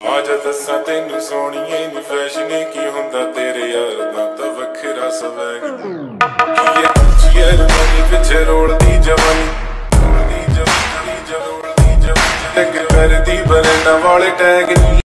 ਆ ਦੱਸਾਂ ਤੈਨੂੰ ਸੋਹਣੀਏ ਨੀ ਫੈਸ਼ਨ ਕੀ ਹੁੰਦਾ ਤੇਰੇ ਯਾਰ ਦਾ ਤਾਂ ਵੱਖਰਾ ਸਵੈਗ। ਕੀ ਇਹ ਚੀਰ ਮਨੀ ਪਿੱਛੇ ਰੋਲਦੀ ਜਵਾਨੀ ਰੋਲਦੀ ਜਵਾਨੀ ਜਵਾਨੀ ਜਵਾਨੀ ਟੱਕ ਕਰਦੀ ਬਰੇਂਡਾ ਵਾਲੇ ਟੈਗ। ਨੀ